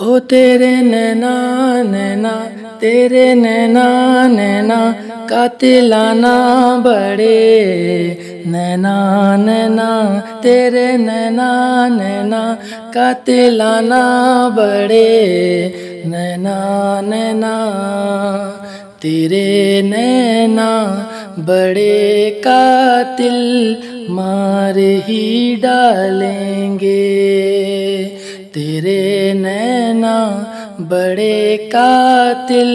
ओ तेरे नैना नैना, तेरे नैना नैना, कातिलाना बड़े, नैना नैना, तेरे नैना नैना, कातिलाना बड़े, नैना नैना, तेरे नैना बड़े कातिल मार ही डालेंगे, तेरे बड़े कातिल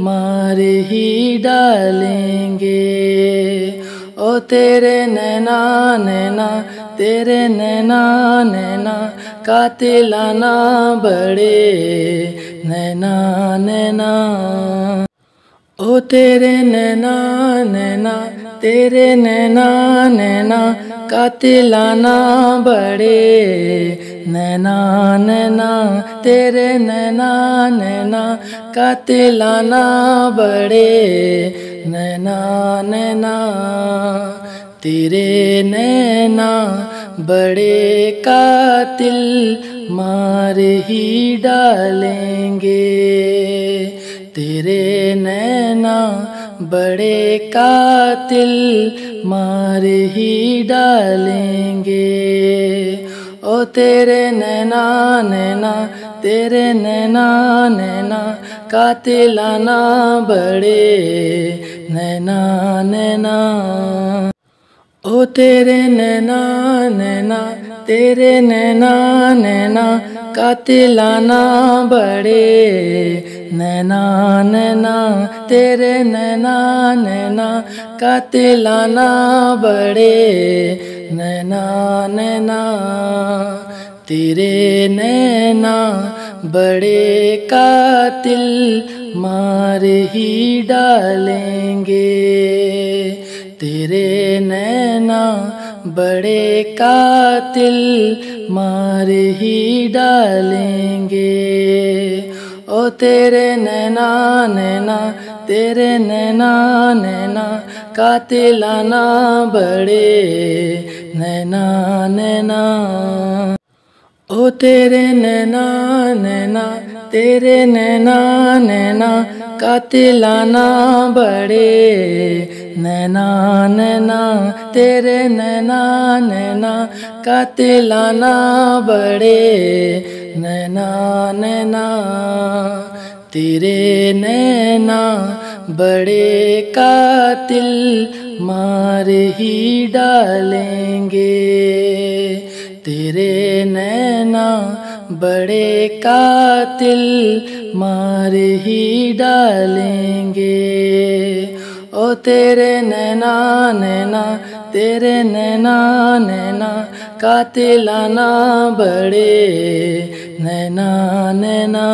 मार ही डालेंगे। ओ तेरे नैना नैना, तेरे नैना नैना, कातिलाना बड़े, नैना नैना। ओ तेरे नैना नैना तेरे नैना नैना कातिलाना बड़े। नैना नैना, तेरे नैना नैना कातिलाना बड़े। नैना नैना, तेरे नैना बड़े। कातिल मार ही डालेंगे। बड़े कातिल मार ही डालेंगे। ओ तेरे नैना नैना, तेरे नैना नैना, कातिलाना बड़े, नैना नैना। ओ तेरे नैना नैना तेरे नैना नैना, कातिलाना बड़े। नैना नैना, तेरे नैना नैना, कातिलाना बड़े। नैना नैना, तेरे नैना बड़े। कातिल मार ही डालेंगे। बड़े कातिल मार ही डालेंगे। ओ तेरे नैना नैना, तेरे नैना नैना, कातिलाना बड़े, नैना नैना। ओ तेरे नैना नैना तेरे नैना नैना कातिलाना बड़े। नैना नैना, तेरे नैना नैना कातिलाना बड़े। नैना नैना, तेरे नैना बड़े। कातिल मार ही डालेंगे। बड़े कातिल मार ही डालेंगे। ओ तेरे नैना नैना, तेरे नैना नैना, कातिलाना बड़े, नैना नैना।